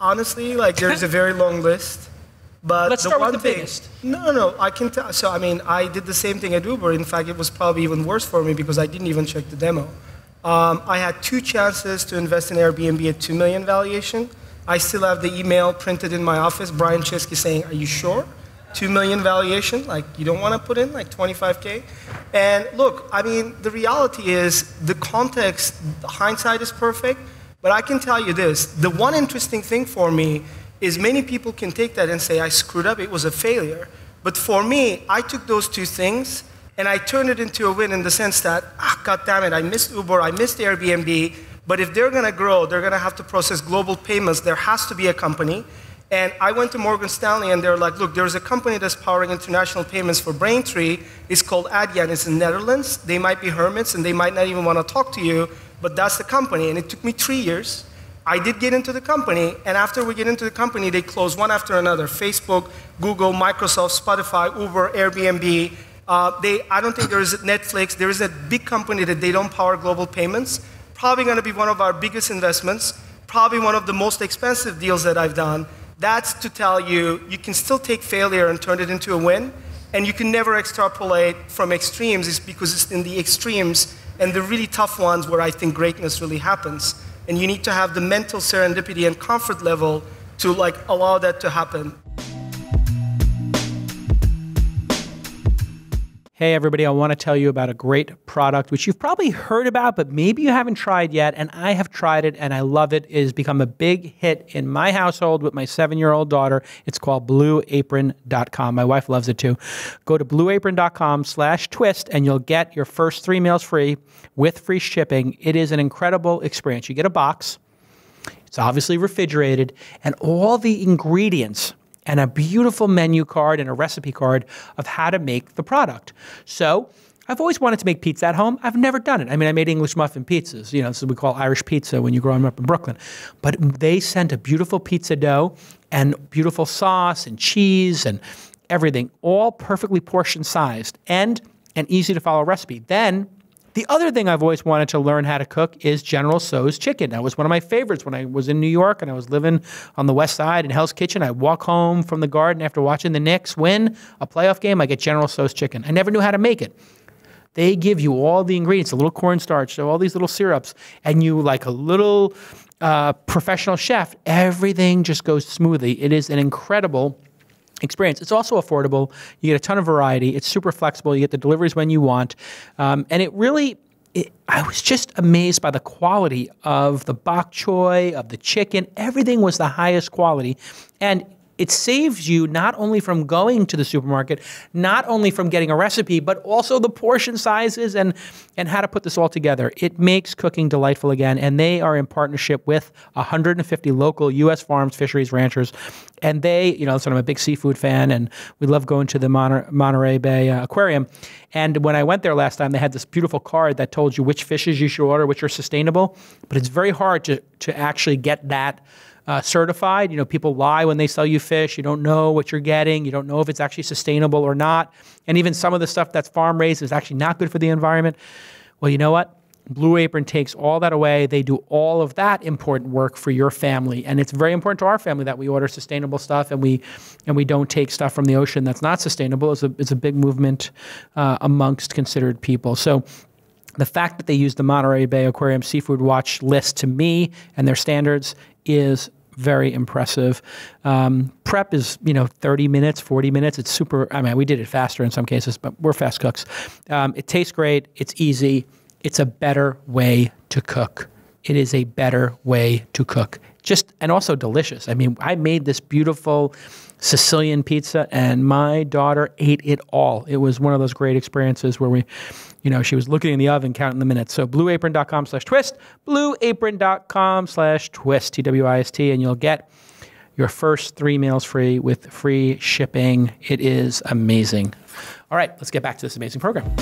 honestly, like there's a very long list. But Let's the start with one the thing, biggest. No, no, no. I can tell. So I mean, I did the same thing at Uber. In fact, it was probably even worse for me because I didn't even check the demo. Um, I had two chances to invest in Airbnb at two million valuation. I still have the email printed in my office. Brian Chesky saying, "Are you sure? Two million valuation? Like you don't want to put in like 25k?" And look, I mean, the reality is the context. Hindsight is perfect, but I can tell you this: the one interesting thing for me is many people can take that and say, I screwed up, it was a failure. But for me, I took those two things and I turned it into a win in the sense that, ah, God damn it, I missed Uber, I missed Airbnb, but if they're gonna grow, they're gonna have to process global payments, there has to be a company. And I went to Morgan Stanley and they're like, look, there's a company that's powering international payments for Braintree. It's called Adyen. It's in the Netherlands. They might be hermits and they might not even want to talk to you, but that's the company. And it took me three years I did get into the company, and after we get into the company, they close one after another Facebook, Google, Microsoft, Spotify, Uber, Airbnb. Uh, they, I don't think there is Netflix. There is a big company that they don't power global payments. Probably going to be one of our biggest investments, probably one of the most expensive deals that I've done. That's to tell you, you can still take failure and turn it into a win, and you can never extrapolate from extremes. It's because it's in the extremes and the really tough ones where I think greatness really happens and you need to have the mental serendipity and comfort level to like allow that to happen. Hey, everybody, I want to tell you about a great product which you've probably heard about, but maybe you haven't tried yet. And I have tried it and I love it. It has become a big hit in my household with my seven year old daughter. It's called blueapron.com. My wife loves it too. Go to blueapron.com slash twist and you'll get your first three meals free with free shipping. It is an incredible experience. You get a box, it's obviously refrigerated, and all the ingredients and a beautiful menu card and a recipe card of how to make the product. So I've always wanted to make pizza at home. I've never done it. I mean, I made English muffin pizzas, you know, so we call Irish pizza when you grow up in Brooklyn. But they sent a beautiful pizza dough and beautiful sauce and cheese and everything, all perfectly portion sized and an easy to follow recipe. Then the other thing I've always wanted to learn how to cook is General Tso's chicken. That was one of my favorites when I was in New York and I was living on the west side in Hell's Kitchen. I'd walk home from the garden after watching the Knicks win a playoff game. I get General Tso's chicken. I never knew how to make it. They give you all the ingredients, a little cornstarch, so all these little syrups, and you like a little uh, professional chef. Everything just goes smoothly. It is an incredible experience. It's also affordable. You get a ton of variety. It's super flexible. You get the deliveries when you want. Um, and it really, it, I was just amazed by the quality of the bok choy, of the chicken. Everything was the highest quality. And it saves you not only from going to the supermarket, not only from getting a recipe, but also the portion sizes and, and how to put this all together. It makes cooking delightful again, and they are in partnership with 150 local U.S. farms, fisheries, ranchers. And they, you know, listen, I'm a big seafood fan, and we love going to the Mon- Monterey Bay uh, Aquarium. And when I went there last time, they had this beautiful card that told you which fishes you should order, which are sustainable. But it's very hard to, to actually get that uh, certified. You know, people lie when they sell you fish. You don't know what you're getting. You don't know if it's actually sustainable or not. And even some of the stuff that's farm raised is actually not good for the environment. Well, you know what? Blue Apron takes all that away. They do all of that important work for your family, and it's very important to our family that we order sustainable stuff and we and we don't take stuff from the ocean that's not sustainable. It's a it's a big movement uh, amongst considered people. So the fact that they use the Monterey Bay Aquarium Seafood Watch list to me and their standards is very impressive. Um, prep is you know 30 minutes, 40 minutes. It's super. I mean, we did it faster in some cases, but we're fast cooks. Um, it tastes great. It's easy. It's a better way to cook. It is a better way to cook. Just and also delicious. I mean, I made this beautiful Sicilian pizza, and my daughter ate it all. It was one of those great experiences where we, you know, she was looking in the oven, counting the minutes. So blueapron.com slash twist, blueapron.com slash twist, T-W-I-S-T, and you'll get your first three meals free with free shipping. It is amazing. All right, let's get back to this amazing program.